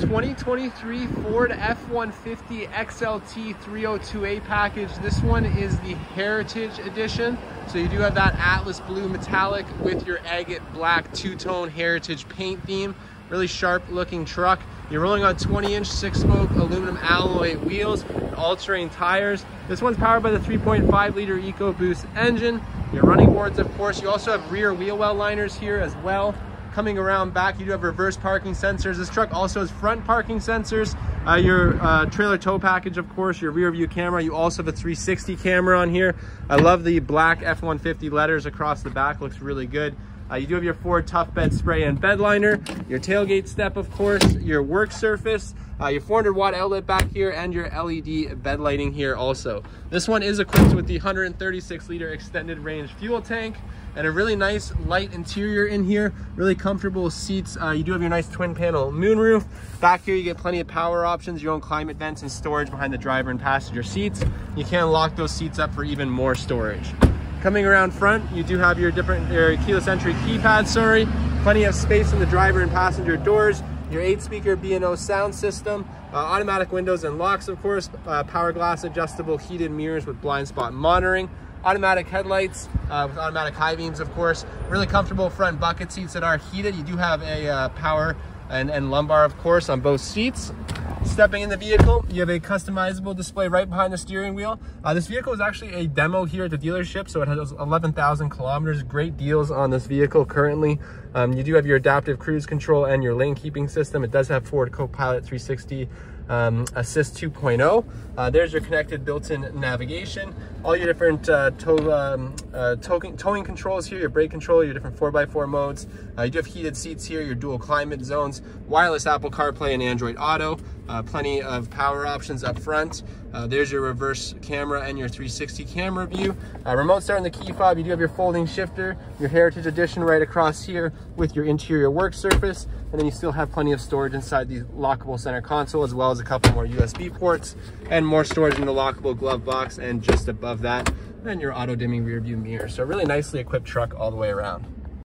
2023 Ford F-150 XLT 302A package. This one is the Heritage Edition. So you do have that Atlas Blue metallic with your agate black two-tone Heritage paint theme. Really sharp looking truck. You're rolling on 20 inch six spoke aluminum alloy wheels, all-terrain tires. This one's powered by the 3.5 liter EcoBoost engine. Your running boards, of course. You also have rear wheel well liners here as well coming around back. You do have reverse parking sensors. This truck also has front parking sensors. Uh, your uh, trailer tow package of course your rear view camera. You also have a 360 camera on here. I love the black f-150 letters across the back. Looks really good uh, you do have your Ford Tough Bed spray and bed liner, your tailgate step, of course, your work surface, uh, your 400 watt outlet back here, and your LED bed lighting here also. This one is equipped with the 136 liter extended range fuel tank and a really nice light interior in here, really comfortable seats. Uh, you do have your nice twin panel moonroof. Back here, you get plenty of power options, your own climate vents and storage behind the driver and passenger seats. You can lock those seats up for even more storage. Coming around front, you do have your different your keyless entry keypad, sorry. Plenty of space in the driver and passenger doors. Your eight speaker B&O sound system, uh, automatic windows and locks, of course, uh, power glass adjustable heated mirrors with blind spot monitoring, automatic headlights uh, with automatic high beams, of course. Really comfortable front bucket seats that are heated. You do have a uh, power and, and lumbar, of course, on both seats. Stepping in the vehicle, you have a customizable display right behind the steering wheel. Uh, this vehicle is actually a demo here at the dealership, so it has 11,000 kilometers. Great deals on this vehicle currently. Um, you do have your adaptive cruise control and your lane keeping system. It does have Ford Copilot 360 um, Assist 2.0. Uh, there's your connected built-in navigation, all your different uh, tow, um, uh, towing, towing, controls here, your brake control, your different 4x4 modes. Uh, you do have heated seats here, your dual climate zones, wireless Apple CarPlay and Android Auto, uh, plenty of power options up front. Uh, there's your reverse camera and your 360 camera view. remote start in the key fob, you do have your folding shifter, your Heritage Edition right across here with your interior work surface, and then you still have plenty of storage inside the lockable center console as well as a couple more USB ports and more storage in the lockable glove box and just above that, and your auto dimming rear view mirror. So really nicely equipped truck all the way around.